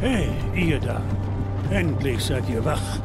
Hey, ihr da. Endlich seid ihr wach.